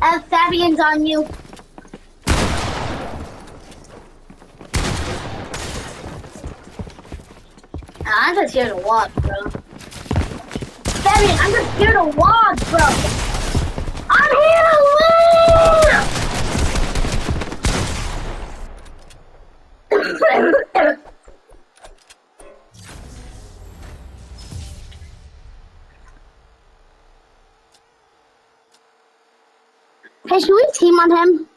Uh, Fabian's on you. I'm just here to watch, bro. Fabian, I'm just here to watch, bro. I'm here to hey, should we team on him?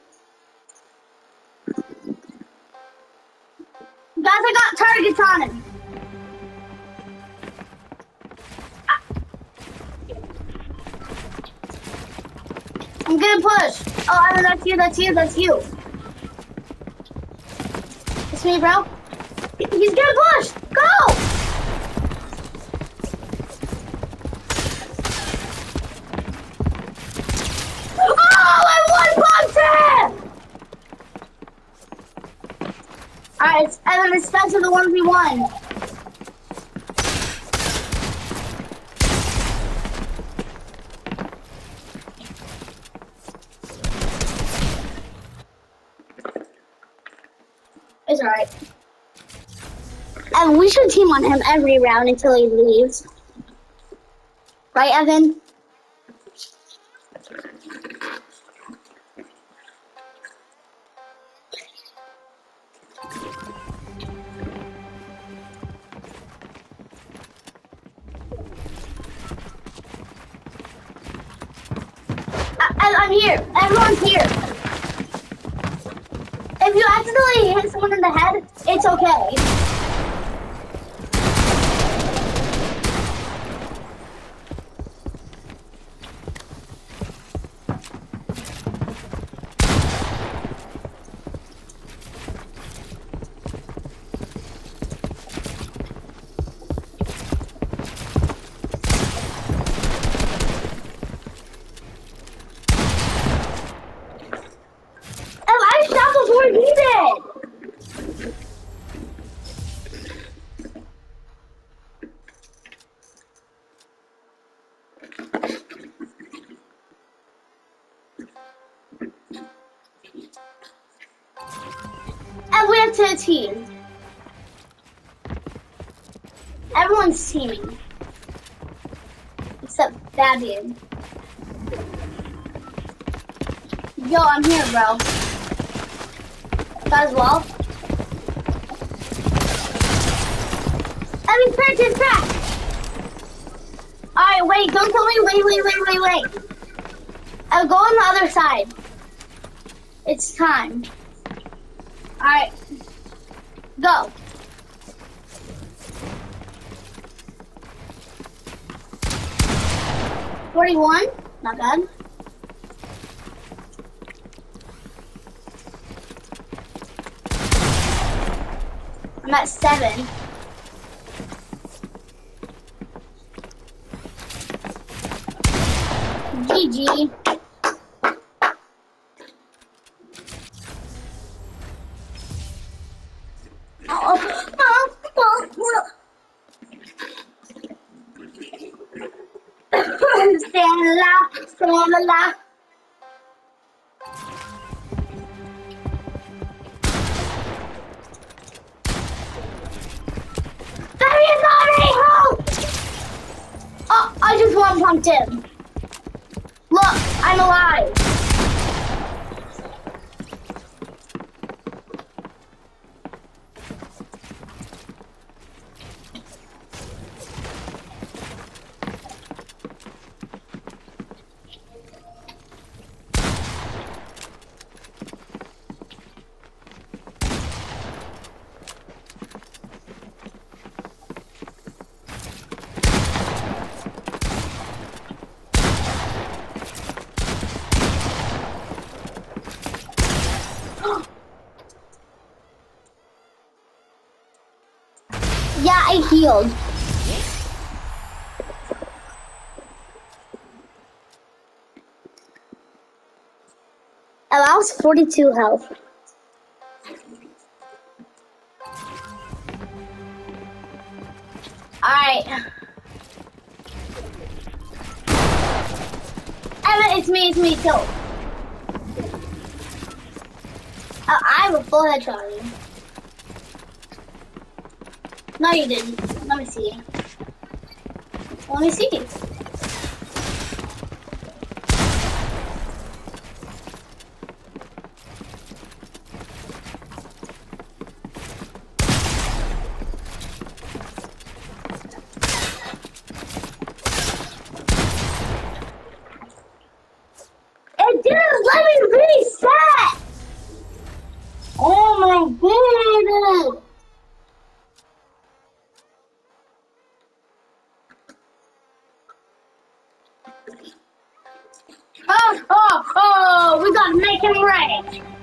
Guys, I got targets on him. I'm gonna push. Oh, Evan, that's you, that's you, that's you. It's me, bro. He's gonna push. Go! Oh, I one pumped him! Evan, it's Spencer the 1v1. It's alright. And we should team on him every round until he leaves. Right, Evan? I- I'm here. Everyone's here. If you accidentally hit someone in the head, it's okay. Oh, I shot before he did. To team. Everyone's teaming. Except Fabian. Yo, I'm here, bro. As well. I mean, crack is crack. Alright, wait, don't tell me. Wait, wait, wait, wait, wait. I'll go on the other side. It's time. Alright. Go. Forty-one. Not bad. I'm at seven. I just one pumped him. Look, I'm alive. Yeah, I healed. Allows 42 health. Alright. Emma, it's me, it's me, go. Oh, I have a full headshot on you. No, you didn't. Let me see. Let me see. Didn't let me reset! Him right.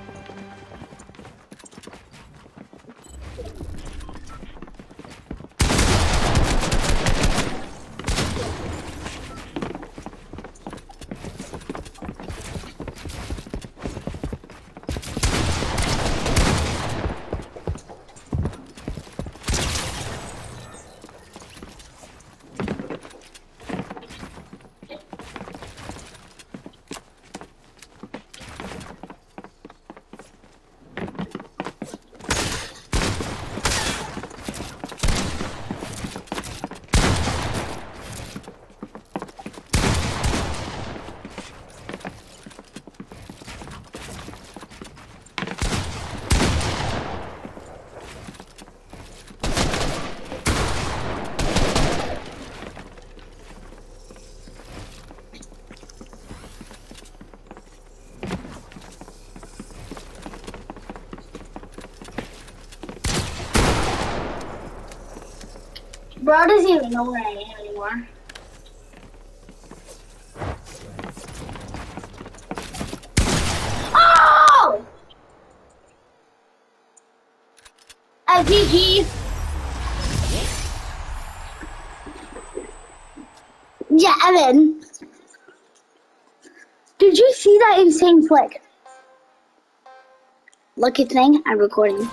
Bro doesn't even know where I am anymore. Oh! A GG. Yeah, Evan. Did you see that insane flick? Lucky thing, I'm recording.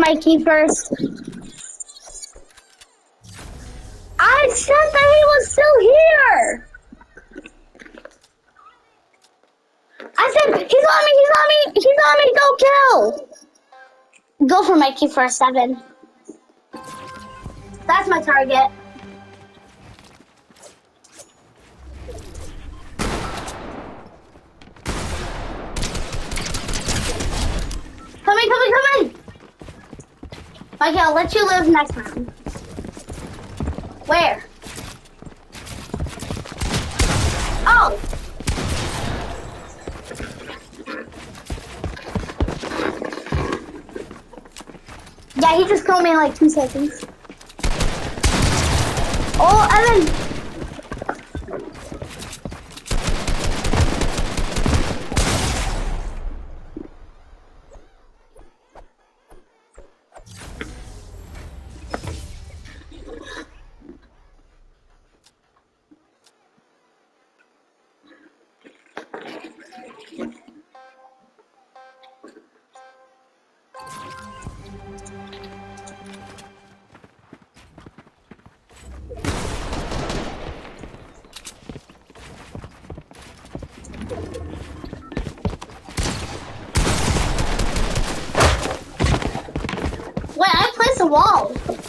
For Mikey first. I said that he was still here! I said, he's on me, he's on me, he's on me, go kill! Go for Mikey for a seven. That's my target. Come in, come in, come in! Mikey, I'll let you live next time. Where? Oh! Yeah, he just killed me in like two seconds. Oh, Evan! Wall.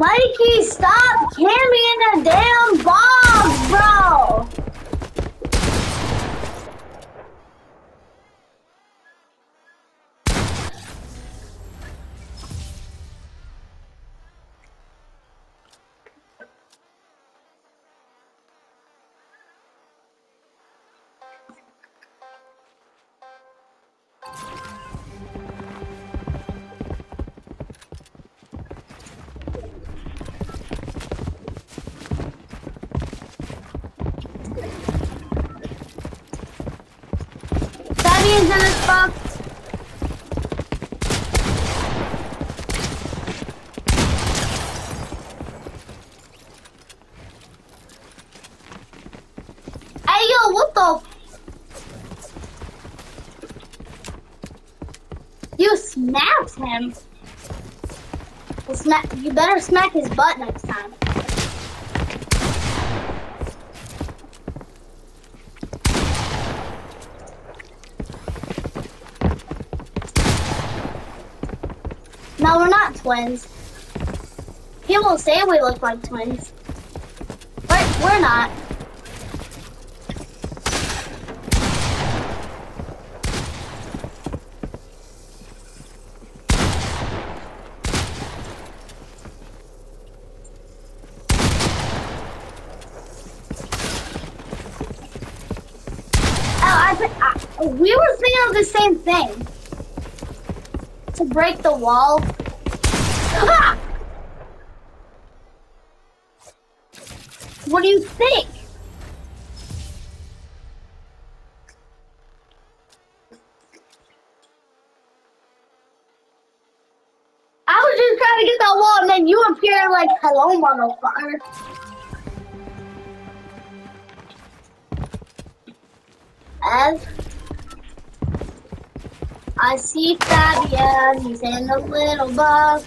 Mikey, stop camping in the damn box, him. Smack, you better smack his butt next time. No, we're not twins. People say we look like twins. But we're not. Oh, I, we were thinking of the same thing. To break the wall. Ah! What do you think? I was just trying to get that wall, and then you appear like, "Hello, motherfucker." As I see Fabian, he's in a little box.